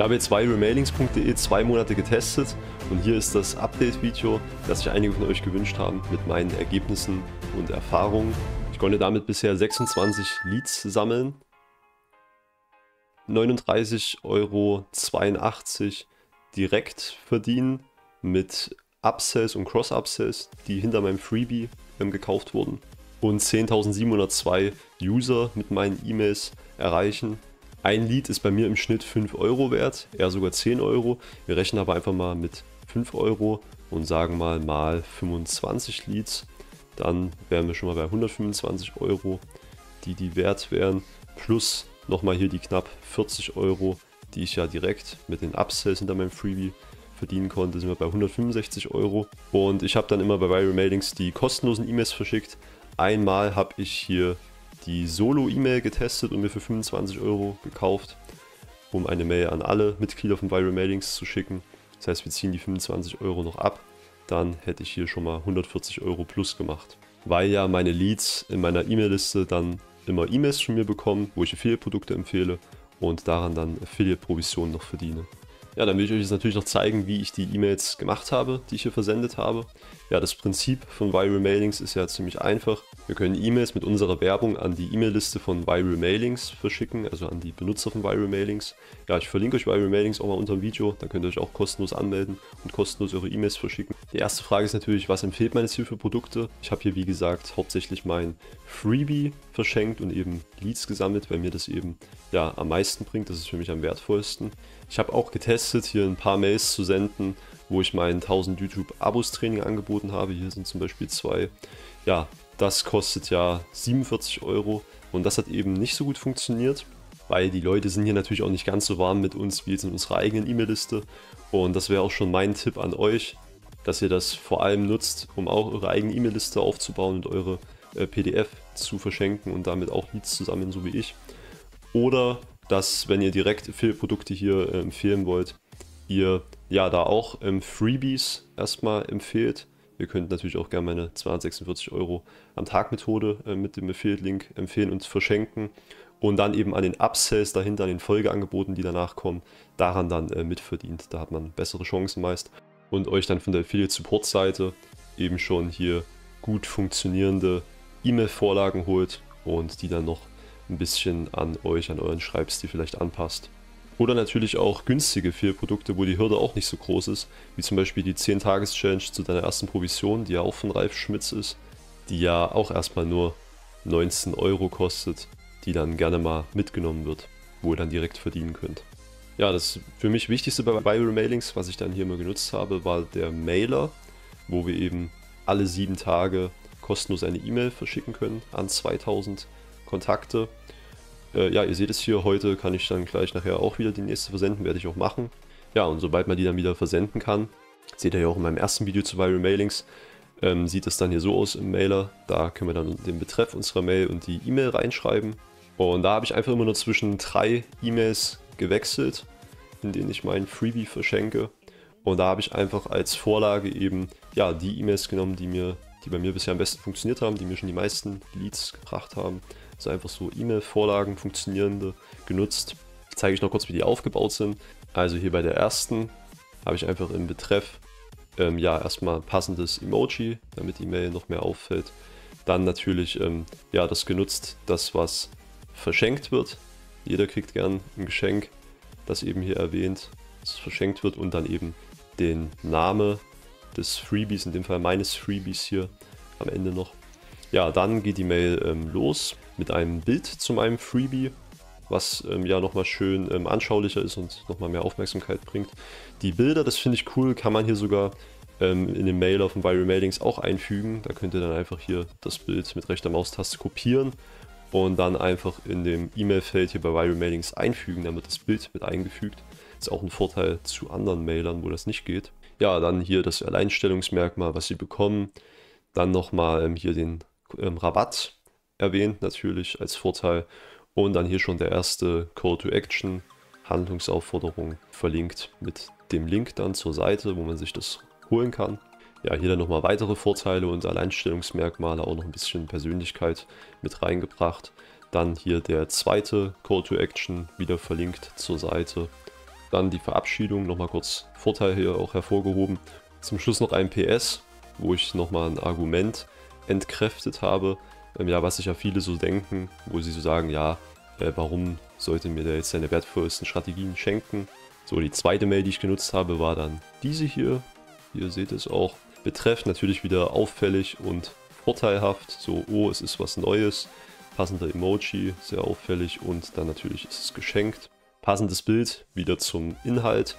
Ich habe jetzt viralmailings.de zwei Monate getestet und hier ist das Update-Video, das sich einige von euch gewünscht haben mit meinen Ergebnissen und Erfahrungen. Ich konnte damit bisher 26 Leads sammeln, 39,82 Euro direkt verdienen mit Upsells und Cross-Upsells, die hinter meinem Freebie ähm, gekauft wurden. Und 10.702 User mit meinen E-Mails erreichen ein Lied ist bei mir im Schnitt 5 Euro wert, eher sogar 10 Euro. Wir rechnen aber einfach mal mit 5 Euro und sagen mal mal 25 Leads. Dann wären wir schon mal bei 125 Euro, die die wert wären. Plus nochmal hier die knapp 40 Euro, die ich ja direkt mit den Upsells hinter meinem Freebie verdienen konnte, sind wir bei 165 Euro. Und ich habe dann immer bei Viral Mailings die kostenlosen E-Mails verschickt. Einmal habe ich hier die Solo-E-Mail getestet und mir für 25 Euro gekauft, um eine Mail an alle Mitglieder von Viral Mailings zu schicken. Das heißt, wir ziehen die 25 Euro noch ab. Dann hätte ich hier schon mal 140 Euro plus gemacht. Weil ja meine Leads in meiner E-Mail-Liste dann immer E-Mails von mir bekommen, wo ich Affiliate-Produkte empfehle und daran dann Affiliate-Provisionen noch verdiene. Ja, dann will ich euch jetzt natürlich noch zeigen, wie ich die E-Mails gemacht habe, die ich hier versendet habe. Ja, das Prinzip von Viral Mailings ist ja ziemlich einfach. Wir können E-Mails mit unserer Werbung an die E-Mail-Liste von Viral Mailings verschicken, also an die Benutzer von Viral Mailings. Ja, ich verlinke euch Viral Mailings auch mal unter dem Video, da könnt ihr euch auch kostenlos anmelden und kostenlos eure E-Mails verschicken. Die erste Frage ist natürlich, was empfiehlt meine Ziel für Produkte? Ich habe hier, wie gesagt, hauptsächlich mein Freebie verschenkt und eben Leads gesammelt, weil mir das eben ja am meisten bringt, das ist für mich am wertvollsten. Ich habe auch getestet, hier ein paar Mails zu senden, wo ich mein 1000 YouTube Abos Training angeboten habe. Hier sind zum Beispiel zwei. Ja, das kostet ja 47 Euro und das hat eben nicht so gut funktioniert, weil die Leute sind hier natürlich auch nicht ganz so warm mit uns wie jetzt in unserer eigenen E-Mail-Liste. Und das wäre auch schon mein Tipp an euch, dass ihr das vor allem nutzt, um auch eure eigene E-Mail-Liste aufzubauen und eure äh, PDF zu verschenken und damit auch Leads zu sammeln, so wie ich. Oder dass, wenn ihr direkt Affiliate-Produkte hier äh, empfehlen wollt, ihr ja da auch ähm, Freebies erstmal empfehlt. Ihr könnt natürlich auch gerne meine 246 Euro am Tag Methode äh, mit dem Affiliate-Link empfehlen und verschenken. Und dann eben an den Upsells dahinter, an den Folgeangeboten, die danach kommen, daran dann äh, mitverdient. Da hat man bessere Chancen meist. Und euch dann von der Affiliate-Support-Seite eben schon hier gut funktionierende E-Mail-Vorlagen holt und die dann noch ein bisschen an euch, an euren Schreibstil vielleicht anpasst. Oder natürlich auch günstige Produkte, wo die Hürde auch nicht so groß ist, wie zum Beispiel die 10-Tages-Challenge zu deiner ersten Provision, die ja auch von Ralf Schmitz ist, die ja auch erstmal nur 19 Euro kostet, die dann gerne mal mitgenommen wird, wo ihr dann direkt verdienen könnt. Ja, das für mich Wichtigste bei Viral Mailings, was ich dann hier mal genutzt habe, war der Mailer, wo wir eben alle sieben Tage kostenlos eine E-Mail verschicken können an 2000 Kontakte äh, ja, ihr seht es hier, heute kann ich dann gleich nachher auch wieder die nächste versenden, werde ich auch machen. Ja, und sobald man die dann wieder versenden kann, seht ihr ja auch in meinem ersten Video zu Viral Mailings, ähm, sieht es dann hier so aus im Mailer. Da können wir dann den Betreff unserer Mail und die E-Mail reinschreiben. Und da habe ich einfach immer nur zwischen drei E-Mails gewechselt, in denen ich meinen Freebie verschenke. Und da habe ich einfach als Vorlage eben ja, die E-Mails genommen, die mir die bei mir bisher am besten funktioniert haben, die mir schon die meisten Leads gebracht haben. Also einfach so E-Mail-Vorlagen, funktionierende, genutzt. Ich zeige euch noch kurz, wie die aufgebaut sind. Also hier bei der ersten habe ich einfach im Betreff ähm, ja erstmal passendes Emoji, damit die Mail noch mehr auffällt. Dann natürlich ähm, ja das genutzt, das was verschenkt wird. Jeder kriegt gern ein Geschenk, das eben hier erwähnt, das verschenkt wird und dann eben den Name des Freebies, in dem Fall meines Freebies hier am Ende noch. Ja, dann geht die Mail ähm, los mit einem Bild zu meinem Freebie, was ähm, ja nochmal schön ähm, anschaulicher ist und nochmal mehr Aufmerksamkeit bringt. Die Bilder, das finde ich cool, kann man hier sogar ähm, in den Mailer von Viral Mailings auch einfügen. Da könnt ihr dann einfach hier das Bild mit rechter Maustaste kopieren und dann einfach in dem E-Mail-Feld hier bei Viral Mailings einfügen, dann wird das Bild mit eingefügt. Ist auch ein Vorteil zu anderen Mailern, wo das nicht geht. Ja, dann hier das Alleinstellungsmerkmal, was Sie bekommen. Dann nochmal ähm, hier den ähm, Rabatt erwähnt, natürlich als Vorteil. Und dann hier schon der erste Call to Action, Handlungsaufforderung verlinkt mit dem Link dann zur Seite, wo man sich das holen kann. Ja, hier dann nochmal weitere Vorteile und Alleinstellungsmerkmale, auch noch ein bisschen Persönlichkeit mit reingebracht. Dann hier der zweite Call to Action, wieder verlinkt zur Seite Dann die Verabschiedung, nochmal kurz Vorteil hier auch hervorgehoben. Zum Schluss noch ein PS, wo ich nochmal ein Argument entkräftet habe, ähm, ja, was sich ja viele so denken, wo sie so sagen, ja, äh, warum sollte mir der jetzt seine wertvollsten Strategien schenken? So, die zweite Mail, die ich genutzt habe, war dann diese hier. Ihr seht es auch. Betreff natürlich wieder auffällig und vorteilhaft. So, oh, es ist was Neues. Passender Emoji, sehr auffällig. Und dann natürlich ist es geschenkt. Passendes Bild, wieder zum Inhalt.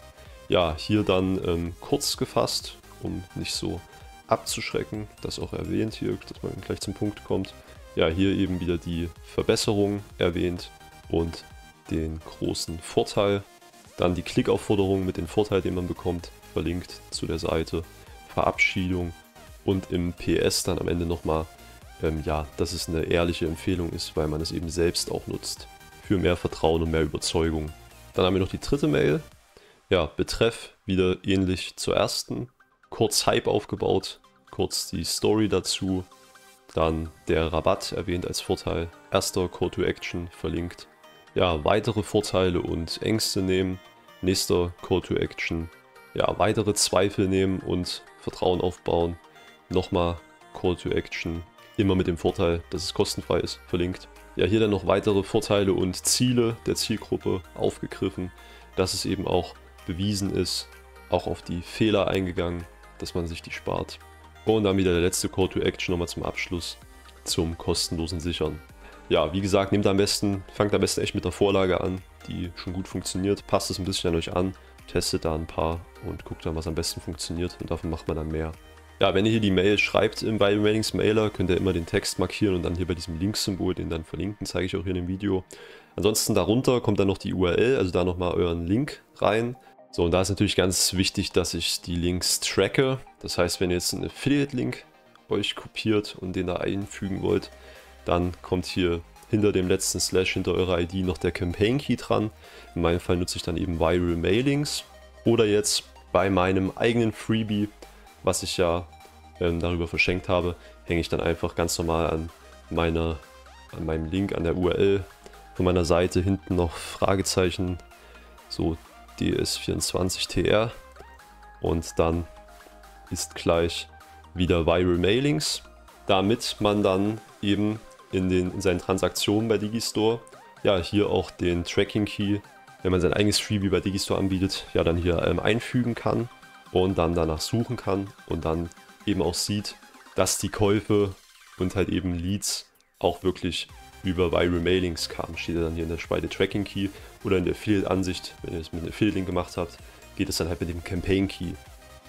Ja, hier dann ähm, kurz gefasst, um nicht so abzuschrecken. Das auch erwähnt hier, dass man gleich zum Punkt kommt. Ja, hier eben wieder die Verbesserung erwähnt und den großen Vorteil. Dann die Klickaufforderung mit dem Vorteil, den man bekommt, verlinkt zu der Seite. Verabschiedung und im PS dann am Ende nochmal, ähm, ja, dass es eine ehrliche Empfehlung ist, weil man es eben selbst auch nutzt. Für mehr Vertrauen und mehr Überzeugung. Dann haben wir noch die dritte Mail. Ja, Betreff wieder ähnlich zur ersten. Kurz Hype aufgebaut, kurz die Story dazu. Dann der Rabatt erwähnt als Vorteil. Erster Call to Action verlinkt. Ja, weitere Vorteile und Ängste nehmen. Nächster Call to Action. Ja, weitere Zweifel nehmen und Vertrauen aufbauen. Nochmal Call to Action. Immer mit dem Vorteil, dass es kostenfrei ist, verlinkt. Ja, hier dann noch weitere Vorteile und Ziele der Zielgruppe aufgegriffen, dass es eben auch bewiesen ist, auch auf die Fehler eingegangen, dass man sich die spart. Und dann wieder der letzte Call to Action nochmal zum Abschluss zum kostenlosen Sichern. Ja, wie gesagt, nehmt am besten, fangt am besten echt mit der Vorlage an, die schon gut funktioniert. Passt es ein bisschen an euch an, testet da ein paar und guckt dann, was am besten funktioniert und davon macht man dann mehr. Ja, wenn ihr hier die Mail schreibt im bei Railings Mailer, könnt ihr immer den Text markieren und dann hier bei diesem Link-Symbol den dann verlinken, zeige ich auch hier in dem Video. Ansonsten darunter kommt dann noch die URL, also da nochmal euren Link rein. So, und da ist natürlich ganz wichtig, dass ich die Links tracke. Das heißt, wenn ihr jetzt einen Affiliate-Link euch kopiert und den da einfügen wollt, dann kommt hier hinter dem letzten Slash hinter eurer ID noch der Campaign Key dran. In meinem Fall nutze ich dann eben Viral Mailings. Oder jetzt bei meinem eigenen Freebie, was ich ja ähm, darüber verschenkt habe, hänge ich dann einfach ganz normal an, meiner, an meinem Link, an der URL von meiner Seite hinten noch Fragezeichen, so DS24TR und dann ist gleich wieder Viral Mailings, damit man dann eben in, den, in seinen Transaktionen bei Digistore ja hier auch den Tracking Key, wenn man sein eigenes Freebie bei Digistore anbietet, ja dann hier ähm, einfügen kann und dann danach suchen kann und dann eben auch sieht, dass die Käufe und halt eben Leads auch wirklich über Viral Mailings kam. Steht ja dann hier in der Spalte Tracking Key oder in der Affiliate-Ansicht, wenn ihr es mit einem Affiliate-Link gemacht habt, geht es dann halt mit dem Campaign Key.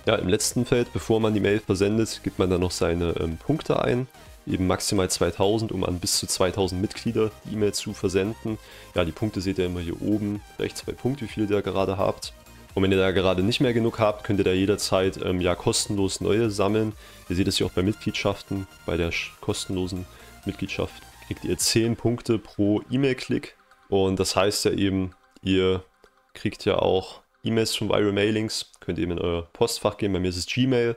Ja, im letzten Feld, bevor man die Mail versendet, gibt man dann noch seine ähm, Punkte ein. Eben maximal 2000, um an bis zu 2000 Mitglieder die E-Mail zu versenden. Ja, die Punkte seht ihr immer hier oben rechts bei Punkt, wie viele ihr gerade habt. Und wenn ihr da gerade nicht mehr genug habt, könnt ihr da jederzeit ähm, ja kostenlos neue sammeln. Ihr seht es hier auch bei Mitgliedschaften, bei der kostenlosen Mitgliedschaft kriegt ihr 10 Punkte pro E-Mail-Klick. Und das heißt ja eben, ihr kriegt ja auch E-Mails von Viral Mailings, könnt ihr eben in euer Postfach gehen, bei mir ist es Gmail.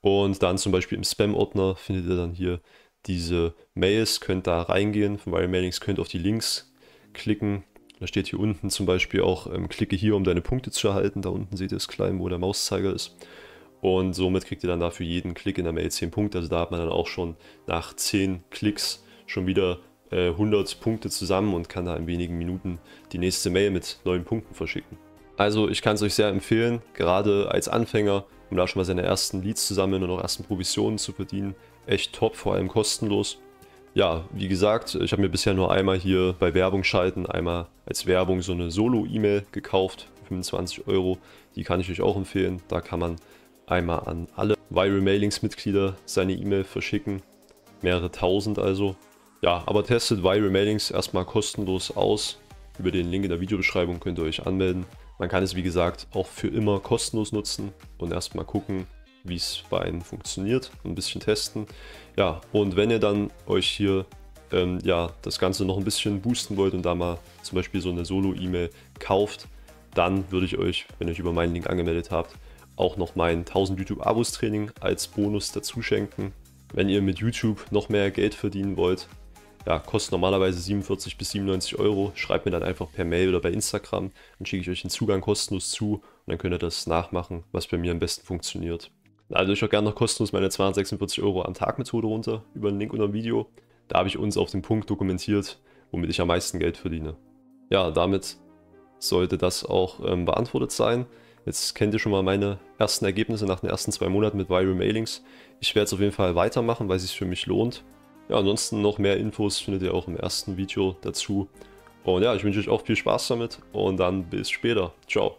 Und dann zum Beispiel im Spam-Ordner findet ihr dann hier diese Mails, könnt da reingehen von Viral Mailings, könnt auf die Links klicken. Da steht hier unten zum Beispiel auch, ähm, klicke hier, um deine Punkte zu erhalten. Da unten seht ihr es klein, wo der Mauszeiger ist. Und somit kriegt ihr dann dafür jeden Klick in der Mail 10 Punkte. Also da hat man dann auch schon nach 10 Klicks schon wieder äh, 100 Punkte zusammen und kann da in wenigen Minuten die nächste Mail mit neuen Punkten verschicken. Also ich kann es euch sehr empfehlen, gerade als Anfänger, um da schon mal seine ersten Leads zu sammeln und auch ersten Provisionen zu verdienen. Echt top, vor allem kostenlos. Ja, wie gesagt, ich habe mir bisher nur einmal hier bei Werbung schalten, einmal als Werbung so eine Solo-E-Mail gekauft, 25 Euro. Die kann ich euch auch empfehlen. Da kann man einmal an alle Viral Mailings Mitglieder seine E-Mail verschicken. Mehrere tausend also. Ja, aber testet Viral Mailings erstmal kostenlos aus. Über den Link in der Videobeschreibung könnt ihr euch anmelden. Man kann es wie gesagt auch für immer kostenlos nutzen und erstmal gucken, wie es bei einem funktioniert, ein bisschen testen. Ja, und wenn ihr dann euch hier ähm, ja, das Ganze noch ein bisschen boosten wollt und da mal zum Beispiel so eine Solo-E-Mail kauft, dann würde ich euch, wenn ihr euch über meinen Link angemeldet habt, auch noch mein 1000 YouTube-Abos-Training als Bonus dazu schenken. Wenn ihr mit YouTube noch mehr Geld verdienen wollt, ja, kostet normalerweise 47 bis 97 Euro. Schreibt mir dann einfach per Mail oder bei Instagram. Dann schicke ich euch den Zugang kostenlos zu und dann könnt ihr das nachmachen, was bei mir am besten funktioniert. Also ich auch gerne noch kostenlos meine 246 Euro am Tag Methode runter über den Link unter dem Video. Da habe ich uns auf den Punkt dokumentiert, womit ich am meisten Geld verdiene. Ja, damit sollte das auch ähm, beantwortet sein. Jetzt kennt ihr schon mal meine ersten Ergebnisse nach den ersten zwei Monaten mit Viral Mailings. Ich werde es auf jeden Fall weitermachen, weil es sich für mich lohnt. Ja, ansonsten noch mehr Infos findet ihr auch im ersten Video dazu. Und ja, ich wünsche euch auch viel Spaß damit und dann bis später. Ciao.